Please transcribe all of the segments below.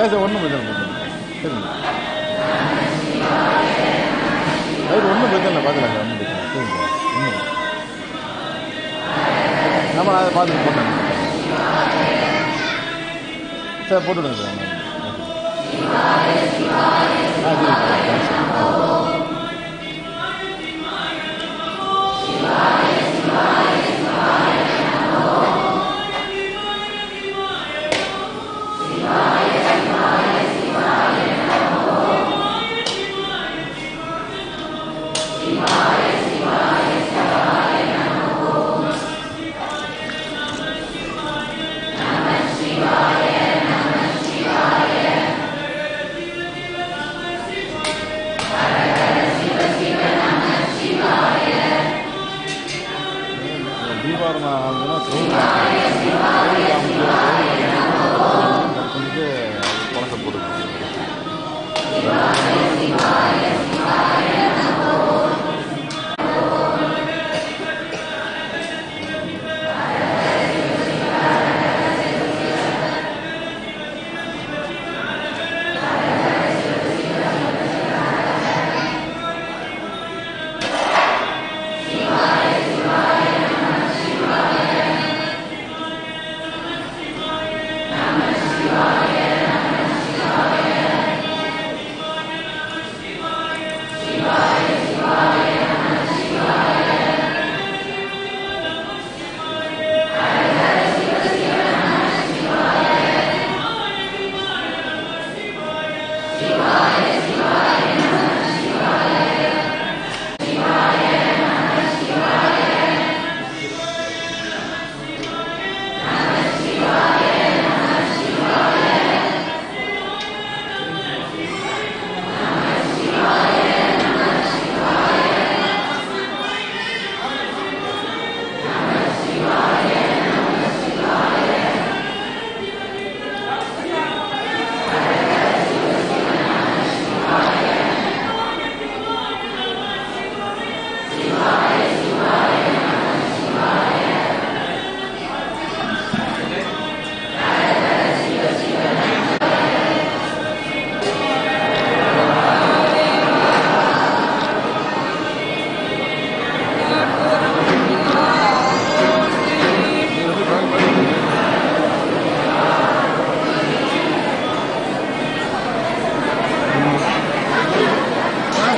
சரி சரி ஒன்றும் பிரச்சனை சரிங்க ரைட் ஒன்றும் பிரச்சனை பார்க்கலாங்க ஒன்றும் பிரச்சனை சரிங்க நம்ம அதை பார்த்து போட்டோம். சார் போட்டுவிடுங்க சார். ஆ சரி.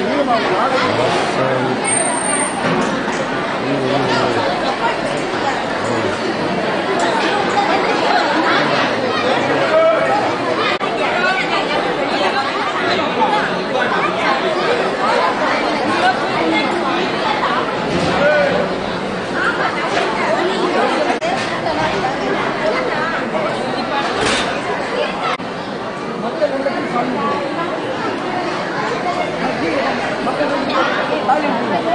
いうのも。Olha o